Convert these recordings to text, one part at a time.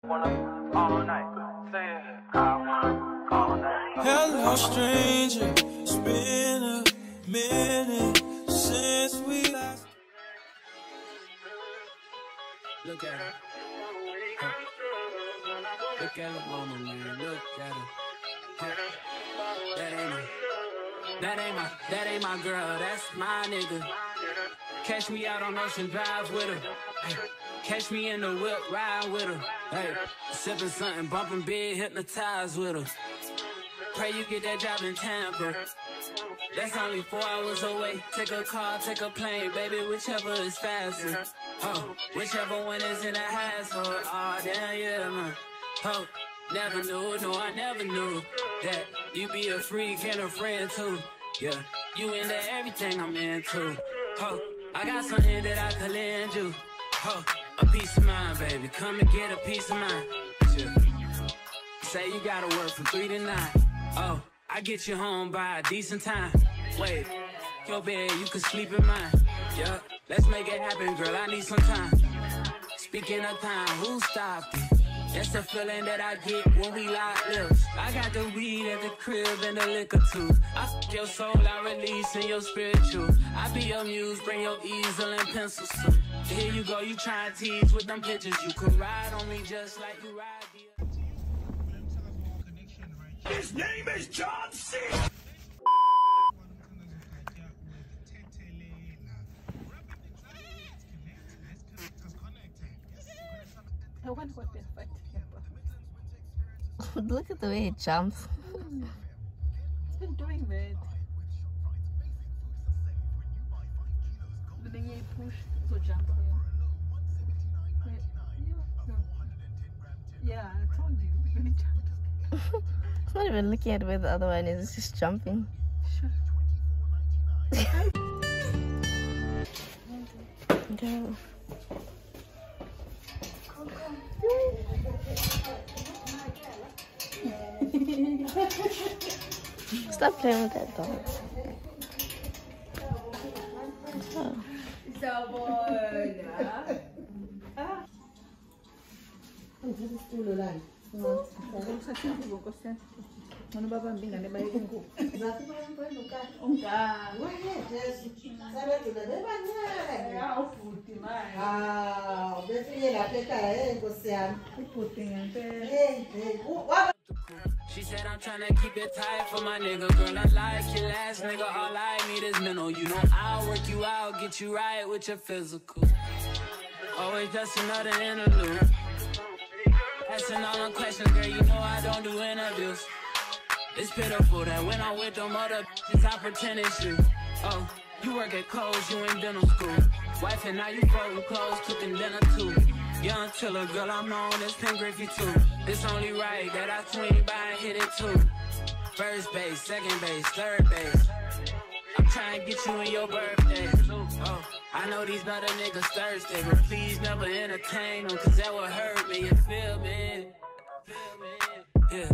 Hello, stranger. It's been a minute since we last. Look at her. Look at her mama, man. Look at her. That ain't my, that ain't my, that ain't my girl. That's my nigga. Catch me out on Ocean Drive with her. Catch me in the whip, ride with her. Hey, sipping something, bumping big, hypnotized with her. Pray you get that job in Tampa. That's only four hours away. Take a car, take a plane, baby, whichever is faster. Oh, whichever one is in the hassle. Oh, damn, yeah, man. Oh, never knew, no, I never knew that you be a freak and a friend too. Yeah, you into everything I'm into. Oh, I got something that I could lend you. Oh, a piece of mind, baby. Come and get a piece of mind. Yeah. Say you gotta work from three to nine. Oh, I get you home by a decent time. Wait, your bed, you can sleep in mine. Yeah, let's make it happen, girl. I need some time. Speaking of time, who stopped it? That's the feeling that I get when we lock lips. I got the weed at the crib and the liquor too. I f your soul, I release in your spiritual. I be your muse, bring your easel and pencils. Here you go, you try and tease with them pictures. You could ride on me just like you ride the His name is John C. I wonder what they're fighting about. Look at the way it jumps. It's been doing that. But then you push, so jump again. Wait. No. Yeah, I told you. When it. It's not even looking at where the other one is, it's just jumping. Sure. Go. Stop playing with that dog. Oh. pizza buena. Ah. Ano ba bambina? Ano ba yung ko? Bakit ba yung pwede ka? Ungka. Wala, Jess. Sabi ko na, ah niya? Kaya ako puti man. Ah, beto yun, ate ka eh, gusiyan. Puti nga, te. Eh, eh. She said I'm tryna keep it tight for my nigga. Girl, I like your last nigga. All I need is mental. You know I'll work you out, get you right with your physical. Always just another interlude. Asking all them questions, girl. You know I don't do interviews. It's pitiful that when I'm with them other bitches, I pretend it's you. Oh, you work at Kohl's, you in dental school. Wife and now you folding clothes, cooking dinner too. Young tiller, girl, I'm known as Ken Griffey too. It's only right that I swing by and hit it too. First base, second base, third base. I'm trying to get you in your birthday. Oh, I know these other niggas thirsty, but please never entertain them, cause that would hurt me, you feel me? Feel me? Yeah.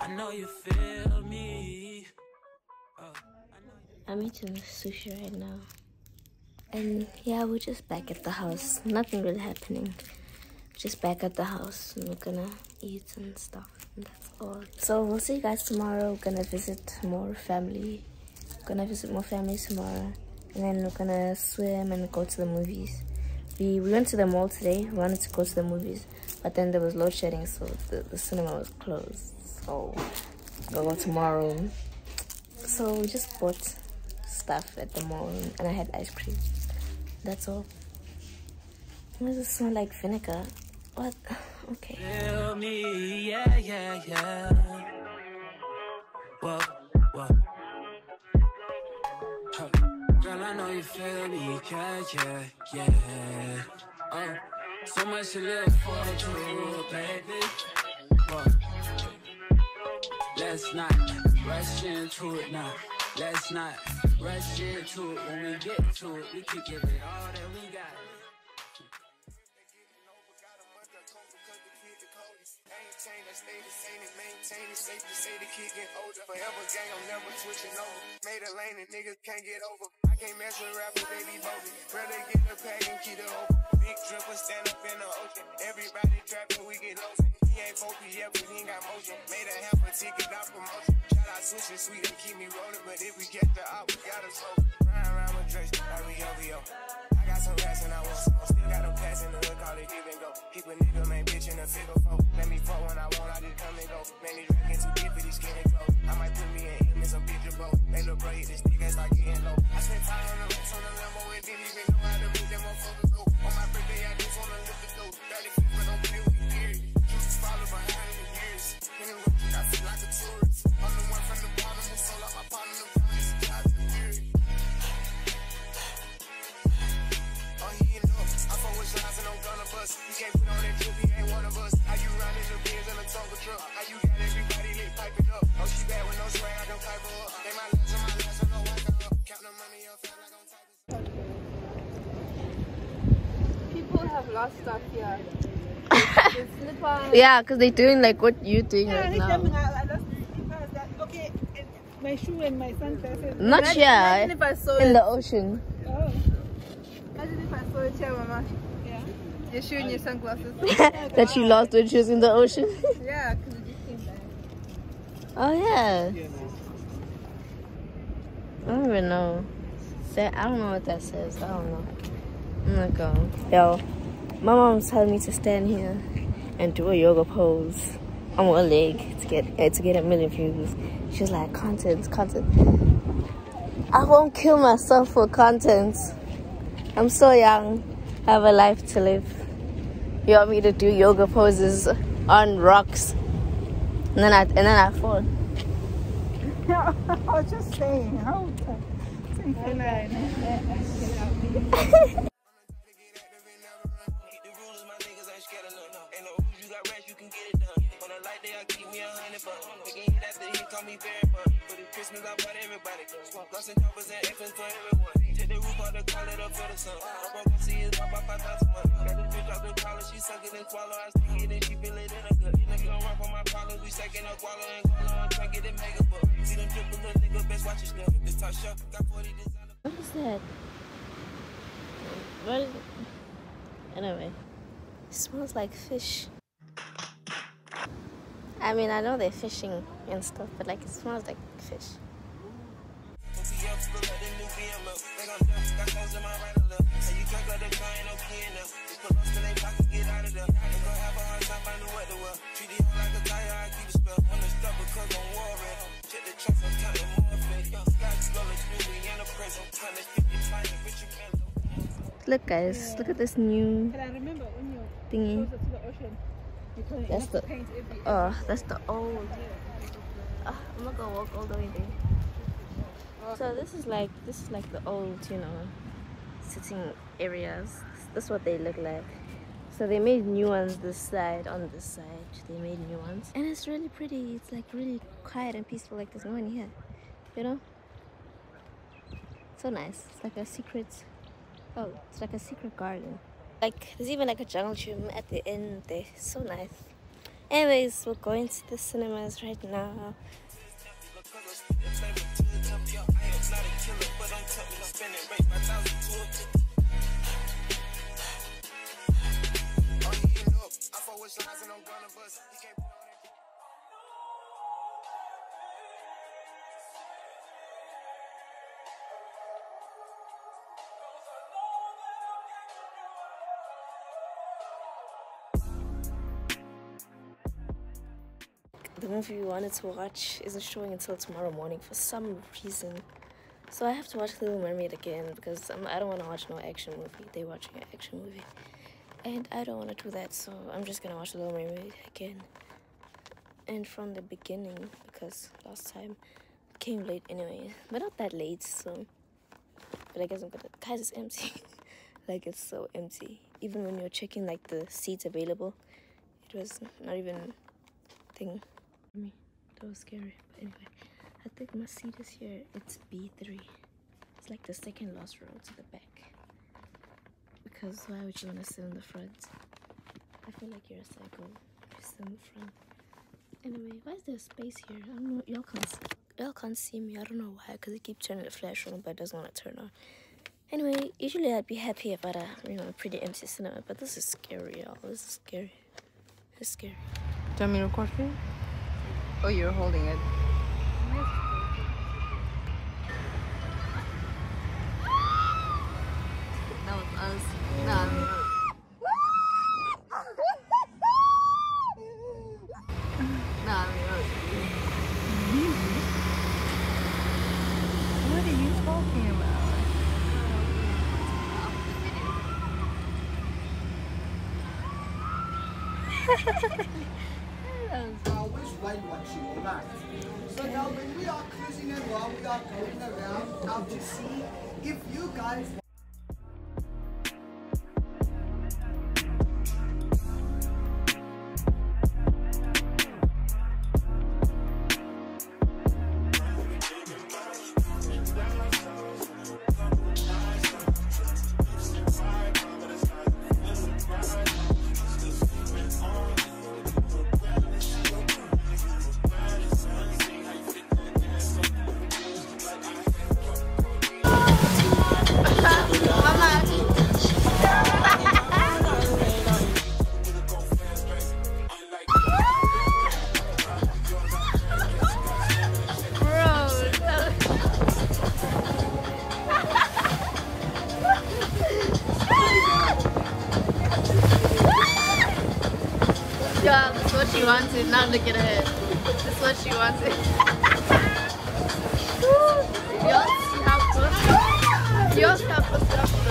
I know you feel me. Oh, I'm eating sushi right now. And yeah, we're just back at the house. Nothing really happening. Just back at the house. And we're gonna eat and stuff. And that's all. So we'll see you guys tomorrow. We're gonna visit more family. we're gonna visit more family tomorrow. And then we're gonna swim and go to the movies. We, we went to the mall today. We wanted to go to the movies. But then there was load shedding, so the, the cinema was closed. So we'll go tomorrow. So we just bought stuff at the mall and I had ice cream. That's all. Why does it smell like vinegar? What? Okay. feel me. Yeah, yeah, yeah. Whoa, whoa. Huh. Girl, I know you feel me. Yeah, yeah, yeah. Oh, so much to live for, too, baby. Whoa. Let's not rush into it now. Let's not rush into it. When we get to it, we can give it all that we got. Maintain it. Safe to say the kid get older. Forever gang, I'm never switching over. Made a lane and niggas can't get over. I can't mess with rappers, they be bogus. Rather get the pack and keep it open. big dripper, stand up in the ocean. Everybody trapping, we get lost. He ain't focused yet, but he ain't got motion. Made a half a ticket, not promotion. Shout out sushi, sweet and keep me rolling. But if we get the out, we gotta slow. Ryan around with Drake, like we OVO. I got some rats and I want some. Still got them pass in the hood, call it give and go. Keep a nigga, man, bitch in a figure four. Let me fuck when I want, I just come and go. Man, these records too deep for these skinny clothes. I might put me in him in some picture, bro. they look bro this nigga, start getting low. I spent time on the racks on the Lambo and didn't even know how to move them motherfuckers, though. On my birthday, I just wanna live the dope. Like a tourist. I'm the one from the bottom who sold out my partner, the promise, God, the period. Oh, he up. I fuck with lines and I'm gonna bust. He can't put on that drip, he ain't one of us. How you the Benz and a Tonka truck? How you got everybody lit piping up? Oh, she bad with no swag, I pipe her up. They my last my last, I know I got up. Count the money up, feel like I'm typing. People have lost stuff here. Yeah, because they're doing like what you're doing Yeah, right now. came and I, I lost the slippers that, okay, and my shoe and my sunglasses. Not Imagine here, if I saw in it. the ocean. Oh, Imagine if I saw it here, Mama. yeah. Your shoe and your sunglasses. that you lost when she was in the ocean. yeah, because it just came back. Oh yeah. I don't even know. Say I don't know what that says. I don't know. I'm not going. Yo, my mom's telling me to stand here and do a yoga pose on one leg to get eh, to get a million views. She's like content, content. I won't kill myself for content. I'm so young. I have a life to live. You want me to do yoga poses on rocks, and then I and then I fall. I was just saying, how to say me a hundred bucks. Making hit after he call me very fun. For the Christmas, I bought everybody. Lost and choppers and infants for everyone. Take the roof off the collar, the for the sun. I broke my see it up by 5,000 months. Got this bitch off the collar, she suck it and swallow. I stick it and she feel it in her gut. Nigga don't run from my problems, we stacking up wallow and collar. I'm get it mega book. See them triple little nigga, best watch your step. This top shelf, got 40 designer. What is that? What Anyway, it smells like fish. I mean, I know they're fishing and stuff, but like it smells like fish. Look like the new BML. They gon' dump, got clothes in my right or left. And you drink like the car ain't no key in there. Just put rust in they pocket, get out of there. They gon' have a hard time finding what to wear. Treat the hoe like a tire, I keep a spell. Wanna stop because I'm worried. Check the tracks, I'm counting more fake. Sky scrolling through me in a prison. Trying to speak your fire, bitch, you can't look. Look, guys, look at this new And I remember when you're thingy. Closer to the ocean, you couldn't That's the- Oh, that's the old. Ah, I'm not gonna walk all the way there. So this is like this is like the old, you know, sitting areas. That's what they look like. So they made new ones this side, on this side. They made new ones, and it's really pretty. It's like really quiet and peaceful. Like there's no one here, you know. So nice. It's like a secret. Oh, it's like a secret garden. Like there's even like a jungle gym at the end there. So nice. Anyways, we're going to the cinemas right now. The movie we wanted to watch isn't showing until tomorrow morning for some reason. So I have to watch Little Mermaid again because I'm, I don't want to watch no action movie. They're watching an action movie. And I don't want to do that, so I'm just going to watch Little Mermaid again. And from the beginning because last time came late anyway. But not that late, so. But I guess I'm gonna. Guys, it's empty. like, it's so empty. Even when you're checking, like, the seats available, it was not even thing me. That was scary. But anyway, I think my seat is here. It's B3. It's like the second last row to the back. Because why would you want to sit in the front? I feel like you're a psycho. You sit in the front. Anyway, why is there space here? I don't know. Y'all can't. s- Y'all can't see me. I don't know why. Because I keep turning the flash on, but it doesn't want to turn on. Anyway, usually I'd be happy about uh, a you know a pretty empty cinema, but this is scary, y'all. This is scary. It's scary. Do you want me to record for you? Oh, you're holding it. That was us. Nah. Nah, What are you you look at her. That's what she see how close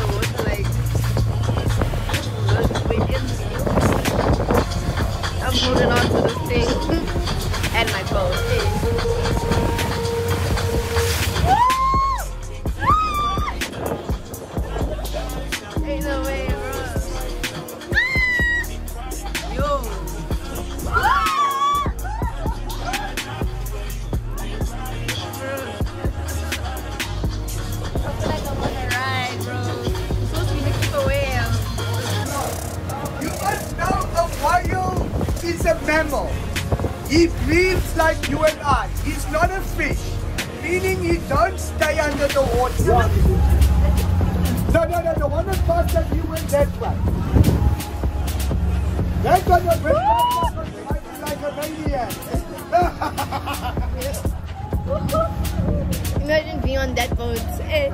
He breathes like you and I. He's not a fish, meaning he don't stay under the water. No, no, no, the one that passed that you went that way. That's what the big one was like a maniac. Imagine being on that boat. Eh.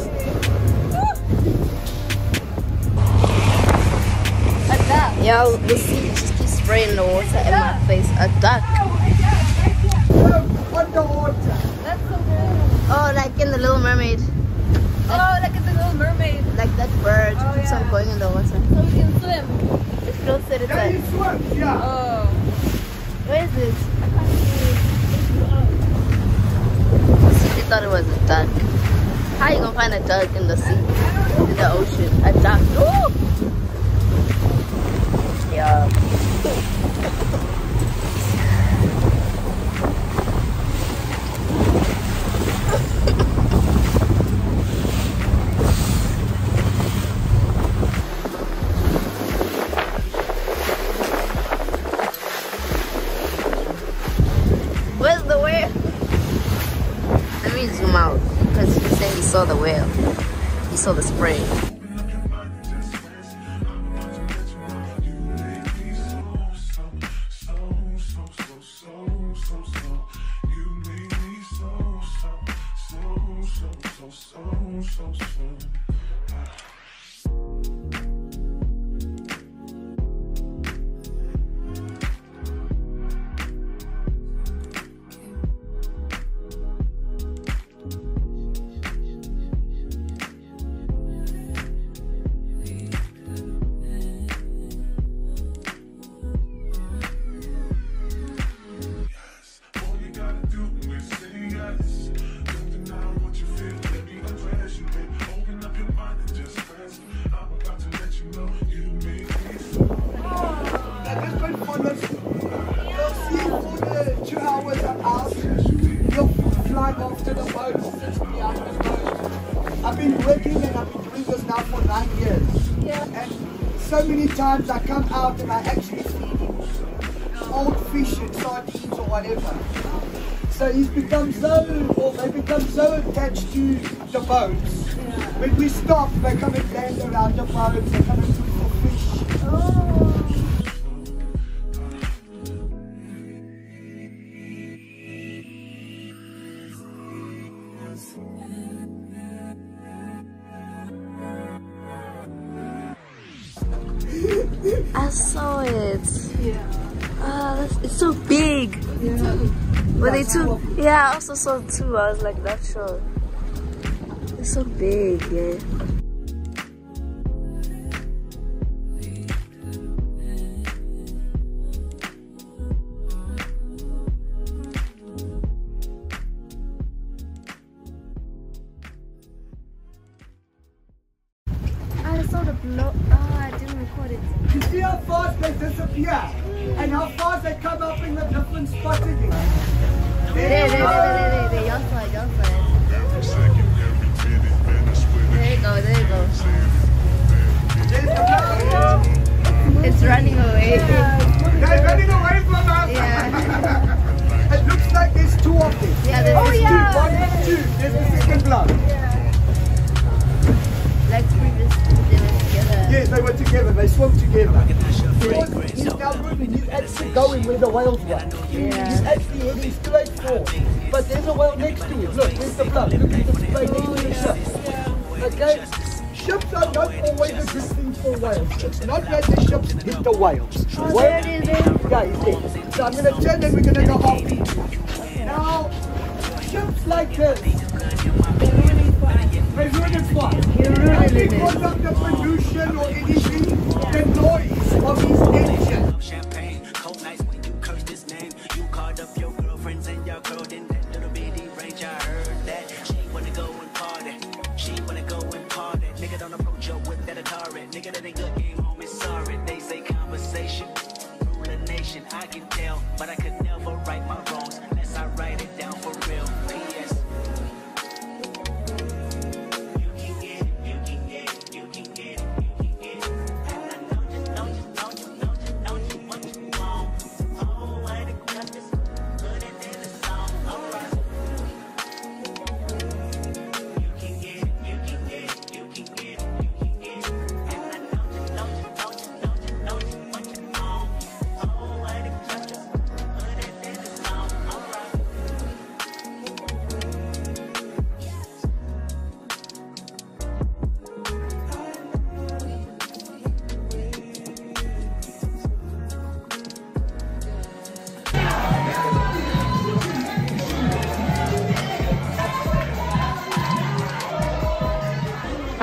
Yo, the sea just keeps spraying the water in my face. A duck. Underwater. Oh, like in the Little Mermaid. Oh, look at the little mermaid. Like that bird Oh, keeps on going in the water. So we can swim. It feels that it's There he like, swims, yeah. Oh. where is it? She thought it was a duck. How you gonna find a duck in the sea? In the ocean? A duck. Ooh! Where's the whale? Let me zoom out because he said he saw the whale. He saw the spray. Times I come out and I actually him. old fish and sardines or whatever. So he's become so, or they become so attached to the boats. When we stop, they come and land around the boats, saw it. Yeah. Ah, it's so big. Yeah. Were they too? Yeah, I also saw two. I was like, that's sure. It's so big, yeah. And how fast they come up in the different spots again. There, there, there, there, there. Your side, your side. There you go, there you go. It's running away. They're running away from us. Yeah. it looks like there's two of them. Yeah, there's There's two. One two. There's the second blood. Like Yes, they were together. They swam together. He's now moving. He's actually going where the whales were. He's Yeah. actually heading straight for. But there's a whale next to him. Look, there's the blood. Look at the next to the ship. Okay? Ships are not always a good thing for whales. It's not that the ships hit the whales. Oh, there it is. there. Yeah, he's there. So I'm going to turn and we're going to go off. Now, ships like this, they ruin it for Not because of the pollution or anything, the noise of his engine. champagne.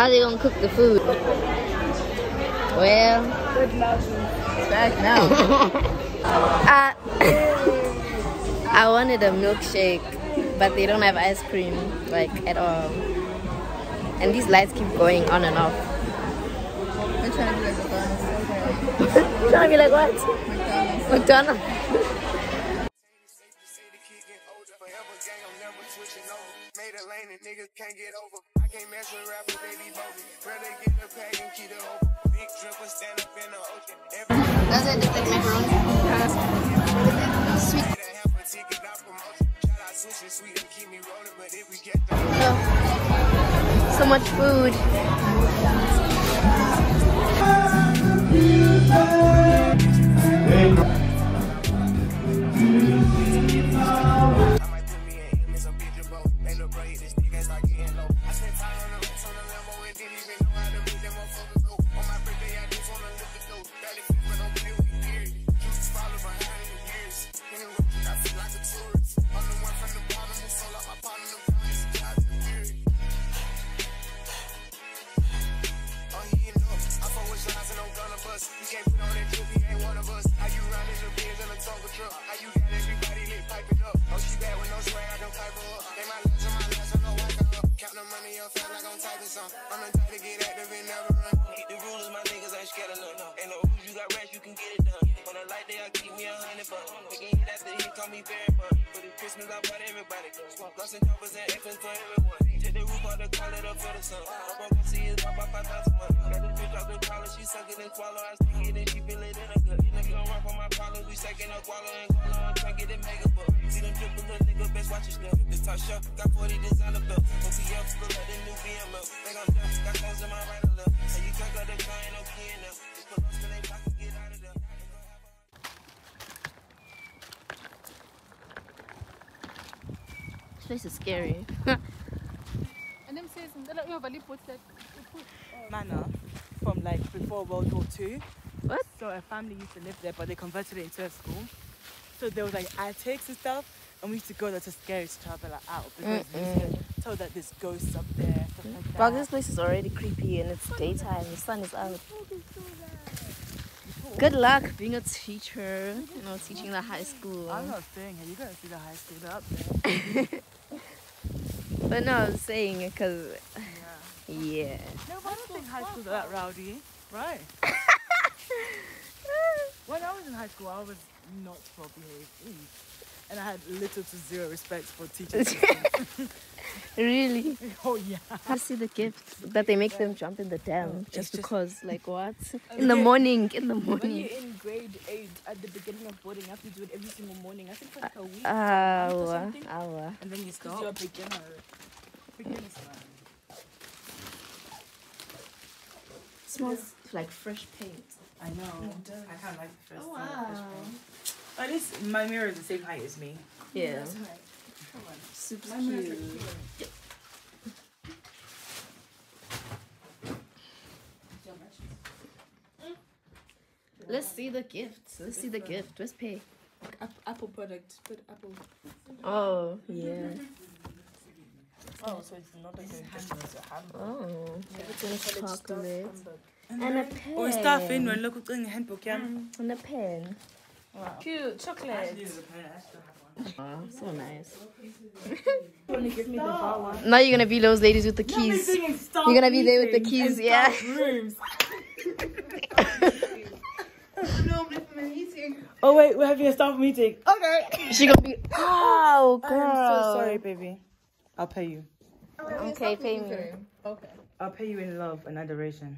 How they gonna cook the food? Well, back now. I, I wanted a milkshake, but they don't have ice cream, like at all. And these lights keep going on and off. I'm trying to be like McDonald's. Trying to be like what? McDonald's. Say the kid get older, forever gang, I'm never switching over. Made a lane and niggas can't get over. I can't mess with rappers, they be bogus. Rather get the pack and keep it open. Big dripper stand up in the ocean. Does it look like macaroni? Sweet. get a half a ticket, not some. I'm the type to get active and never run. Keep the rulers, my niggas ain't scared of none. Ain't no rules, you got rats, you can get it done. On a light day, I keep me a hundred bucks. Hit after hit, call me very fun. For the Christmas, I bought everybody. Lost and choppers and infants for everyone. Take the roof off the collar up for the sun. I'm gonna see it by 5,000 months. Got this bitch off the collar, she suck it and swallow. I stick it and she feel it in a gut. Nigga gon' run for my problems, we second up guala and guala and try get it mega book. See them dribble, little nigga, best watch your step. This top shelf, got 40 designer belt. OPF, look like the new BML. They gon' dump, got clothes in my right or left. And you can't go to car, ain't no key in them. Just put us in they block and get out of there. This place is scary. And them says, "Ndala uyovali put that." manor uh, from like before World War Two. What? So a family used to live there, but they converted it into a school. So there was like attics and stuff, and we used to go there to scare each other like, out because we used to told that there's ghosts up there, stuff like that. Well, this place is already creepy and it's daytime. The sun is out. Good luck being a teacher, you know, teaching the high school. I'm not saying. You gotta see the high school up there. But no, I'm saying it because, Yeah. yeah. No, but I don't think high schools are that rowdy, right? when I was in high school, I was not well behaved, and I had little to zero respect for teachers. Really? oh yeah. I see the gift that they make them jump in the dam just just- because, like, what? In the morning, in the When morning. you're in grade eight, at the beginning of boarding, you have to do it every single morning. I think for like a week. Uh, hour, or something. hour. and then you stop. You're a beginner. Beginner's man. smells like fresh paint. I know. I kind of like the first oh, wow. At least my mirror is the same height as me. Yeah. Come on, Super cute. Let's see the gift. Let's see the gift. Let's pay. Apple product. Put Apple. Oh, yeah. Oh, so it's not a good it's a hamburger. Oh, it's in chocolate. Um, and a pen. Oh, stuff in when look in the handbook, yeah. And a pen. Cute chocolate. Oh, so nice. Only give me the bar one. Now you're gonna be those ladies with the keys. You're gonna be there with the keys, yeah. Oh wait, we're having a staff meeting. Okay. She gonna be. Oh, girl. I'm so sorry, baby. I'll pay you. Okay, pay me. Okay. I'll pay you in love and adoration.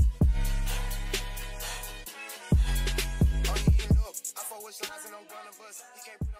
Surprising I'm gonna bust. He can't.